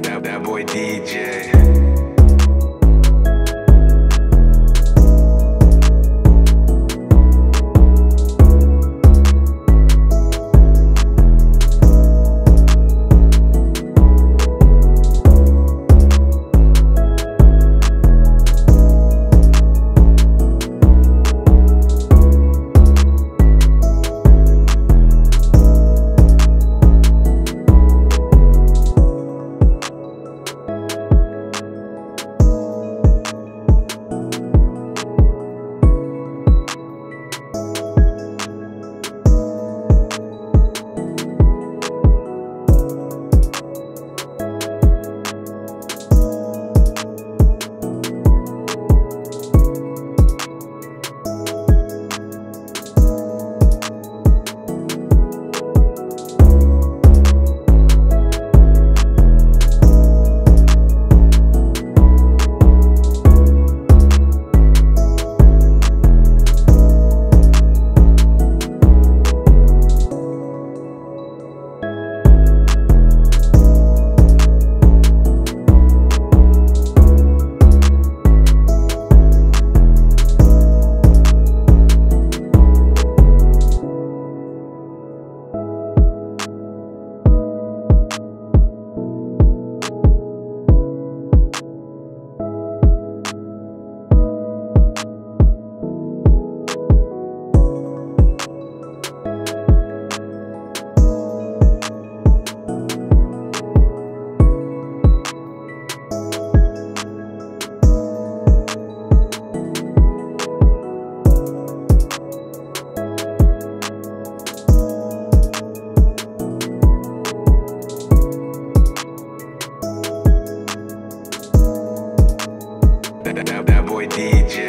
that, that, boy DJ. DJ.